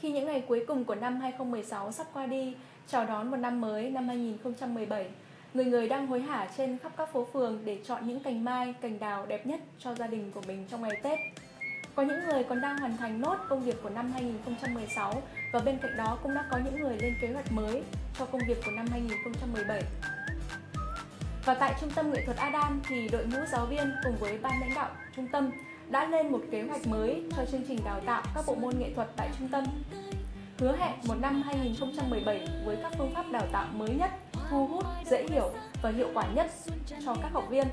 Khi những ngày cuối cùng của năm 2016 sắp qua đi, chào đón một năm mới năm 2017, người người đang hối hả trên khắp các phố phường để chọn những cành mai, cành đào đẹp nhất cho gia đình của mình trong ngày Tết. Có những người còn đang hoàn thành nốt công việc của năm 2016 và bên cạnh đó cũng đã có những người lên kế hoạch mới cho công việc của năm 2017. Và tại Trung tâm Nghệ thuật Adam thì đội ngũ giáo viên cùng với ban lãnh đạo trung tâm đã lên một kế hoạch mới cho chương trình đào tạo các bộ môn nghệ thuật tại trung tâm. Hứa hẹn một năm 2017 với các phương pháp đào tạo mới nhất, thu hút, dễ hiểu và hiệu quả nhất cho các học viên.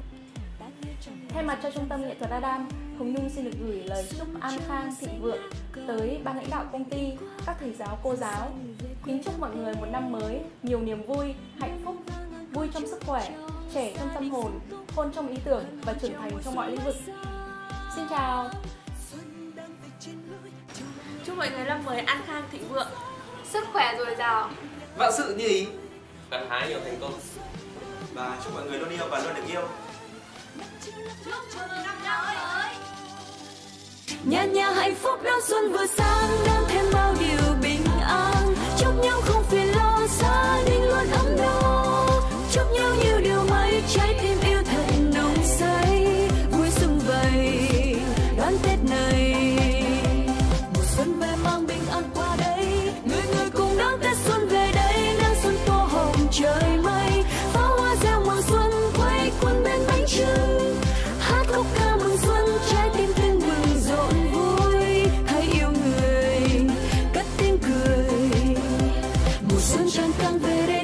Thay mặt cho Trung tâm Nghệ thuật Adam, Hồng Nhung xin được gửi lời chúc an khang thịnh vượng tới ban lãnh đạo công ty, các thầy giáo cô giáo. Kính chúc mọi người một năm mới nhiều niềm vui, hạnh phúc, vui trong sức khỏe, trẻ trong tâm hồn, khôn trong ý tưởng và trưởng thành trong mọi lĩnh vực. Xin chào! Chúc mọi người năm mới an khang thịnh vượng, sức khỏe dồi dào, vạn sự như ý, gặt hái nhiều thành công. Và chúc mọi người luôn yêu và luôn được yêu. Nhà nhà hạnh phúc đón xuân vừa sang đang thêm bao tết này. Mùa xuân về mang bình an qua đây. Người người cùng đón tết xuân về đây. Nắng xuân tô hồng trời mây. Pháo hoa reo mừng xuân, quay quần bên bánh trưng. Hát khúc ca mừng xuân, trái tim tươi mừng rộn vui. Hãy yêu người, cất tiếng cười. Mùa xuân tràn căng về đây.